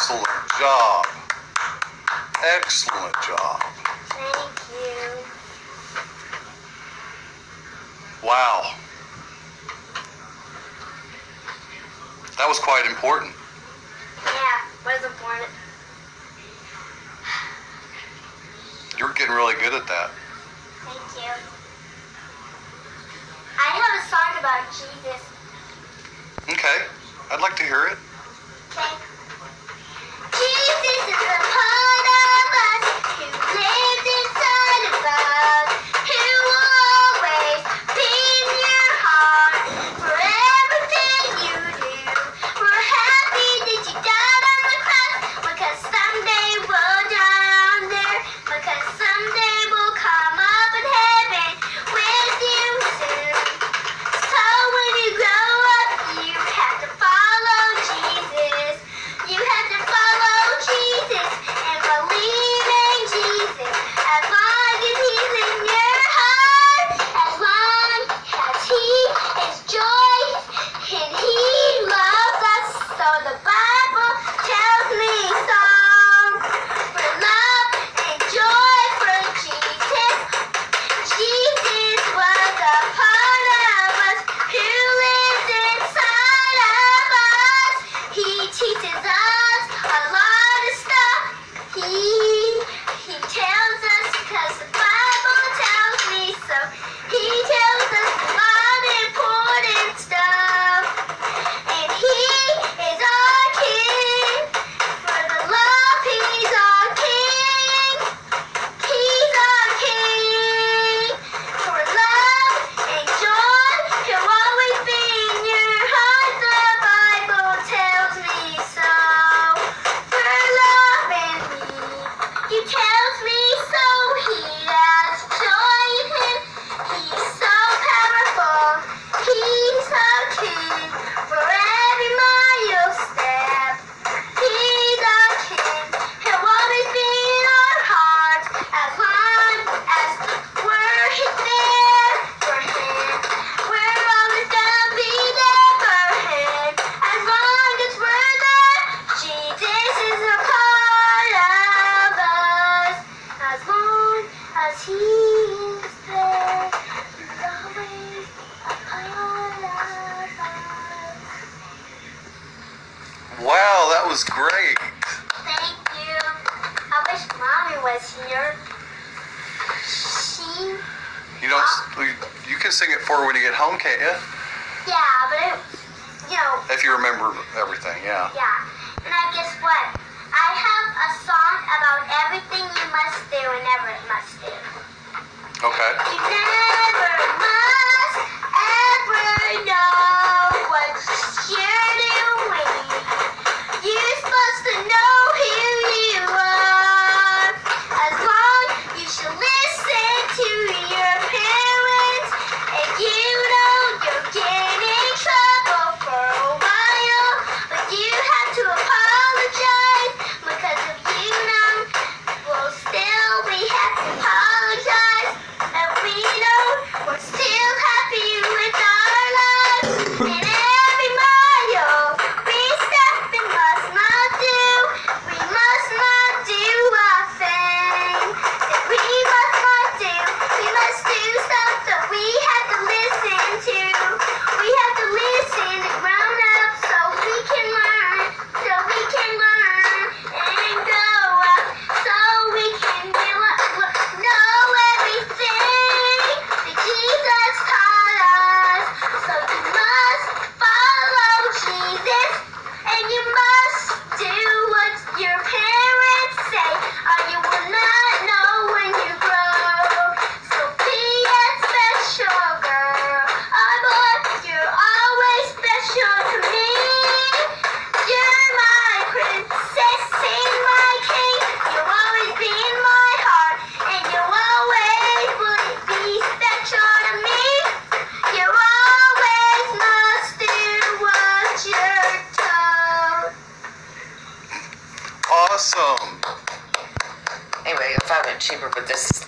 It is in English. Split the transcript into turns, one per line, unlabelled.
Excellent job. Excellent job.
Thank you.
Wow. That was quite important.
Yeah, was important.
You're getting really good at that.
Thank you. I have a song about Jesus.
Okay. I'd like to hear it.
Okay. This is a That was
great.
Thank you. I wish mommy was here. She.
You don't. Uh, you can sing it for her when you get home, can't you?
Yeah, but it, you know.
If you remember everything, yeah.
Yeah, and I guess what? I have a song about
awesome.
Anyway, I found it cheaper, but this